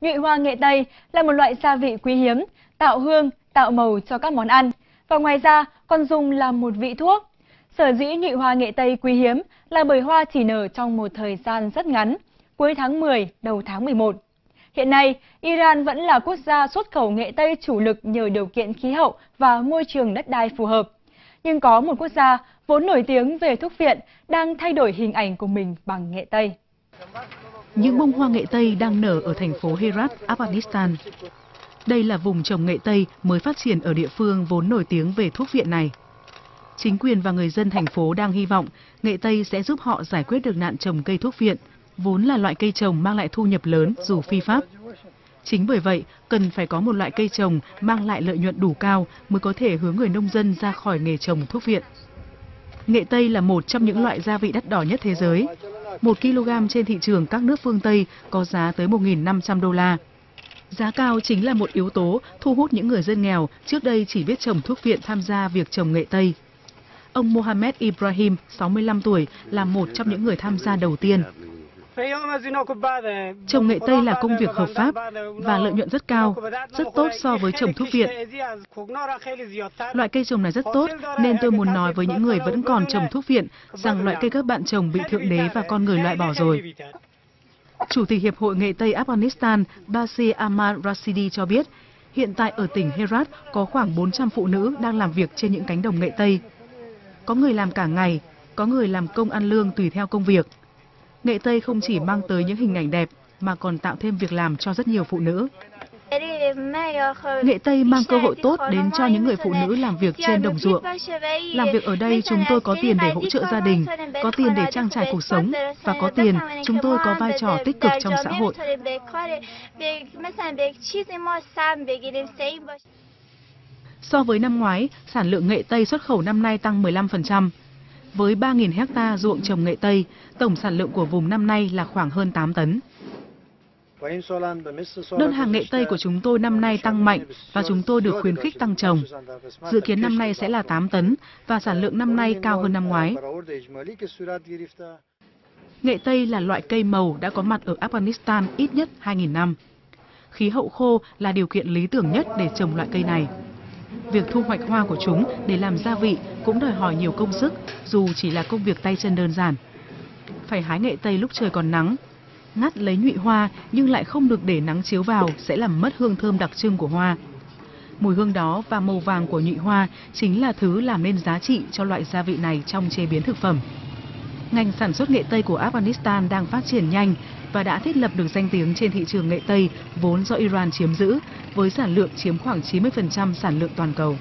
Nhụy hoa nghệ Tây là một loại gia vị quý hiếm, tạo hương, tạo màu cho các món ăn và ngoài ra còn dùng làm một vị thuốc. Sở dĩ nhụy hoa nghệ Tây quý hiếm là bởi hoa chỉ nở trong một thời gian rất ngắn, cuối tháng 10, đầu tháng 11. Hiện nay, Iran vẫn là quốc gia xuất khẩu nghệ Tây chủ lực nhờ điều kiện khí hậu và môi trường đất đai phù hợp. Nhưng có một quốc gia vốn nổi tiếng về thuốc viện đang thay đổi hình ảnh của mình bằng nghệ Tây. Những bông hoa nghệ Tây đang nở ở thành phố Herat, Afghanistan. Đây là vùng trồng nghệ Tây mới phát triển ở địa phương vốn nổi tiếng về thuốc viện này. Chính quyền và người dân thành phố đang hy vọng nghệ Tây sẽ giúp họ giải quyết được nạn trồng cây thuốc viện, vốn là loại cây trồng mang lại thu nhập lớn dù phi pháp. Chính bởi vậy, cần phải có một loại cây trồng mang lại lợi nhuận đủ cao mới có thể hướng người nông dân ra khỏi nghề trồng thuốc viện. Nghệ Tây là một trong những loại gia vị đắt đỏ nhất thế giới. 1 kg trên thị trường các nước phương Tây có giá tới 1.500 đô la. Giá cao chính là một yếu tố thu hút những người dân nghèo trước đây chỉ biết trồng thuốc viện tham gia việc trồng nghệ Tây. Ông Mohamed Ibrahim, 65 tuổi, là một trong những người tham gia đầu tiên. Trồng nghệ Tây là công việc hợp pháp và lợi nhuận rất cao, rất tốt so với trồng thuốc viện. Loại cây trồng này rất tốt nên tôi muốn nói với những người vẫn còn trồng thuốc viện rằng loại cây các bạn trồng bị Thượng Đế và con người loại bỏ rồi. Chủ tịch Hiệp hội Nghệ Tây Afghanistan Basir Ahmad Rashidi cho biết, hiện tại ở tỉnh Herat có khoảng 400 phụ nữ đang làm việc trên những cánh đồng nghệ Tây. Có người làm cả ngày, có người làm công ăn lương tùy theo công việc. Nghệ Tây không chỉ mang tới những hình ảnh đẹp mà còn tạo thêm việc làm cho rất nhiều phụ nữ. Nghệ Tây mang cơ hội tốt đến cho những người phụ nữ làm việc trên đồng ruộng. Làm việc ở đây chúng tôi có tiền để hỗ trợ gia đình, có tiền để trang trải cuộc sống và có tiền chúng tôi có vai trò tích cực trong xã hội. So với năm ngoái, sản lượng nghệ Tây xuất khẩu năm nay tăng 15%. Với 3.000 hecta ruộng trồng nghệ Tây, tổng sản lượng của vùng năm nay là khoảng hơn 8 tấn. Đơn hàng nghệ Tây của chúng tôi năm nay tăng mạnh và chúng tôi được khuyến khích tăng trồng. Dự kiến năm nay sẽ là 8 tấn và sản lượng năm nay cao hơn năm ngoái. Nghệ Tây là loại cây màu đã có mặt ở Afghanistan ít nhất 2.000 năm. Khí hậu khô là điều kiện lý tưởng nhất để trồng loại cây này. Việc thu hoạch hoa của chúng để làm gia vị cũng đòi hỏi nhiều công sức, dù chỉ là công việc tay chân đơn giản. Phải hái nghệ Tây lúc trời còn nắng, ngắt lấy nhụy hoa nhưng lại không được để nắng chiếu vào sẽ làm mất hương thơm đặc trưng của hoa. Mùi hương đó và màu vàng của nhụy hoa chính là thứ làm nên giá trị cho loại gia vị này trong chế biến thực phẩm. Ngành sản xuất nghệ Tây của Afghanistan đang phát triển nhanh và đã thiết lập được danh tiếng trên thị trường nghệ Tây vốn do Iran chiếm giữ, với sản lượng chiếm khoảng 90% sản lượng toàn cầu.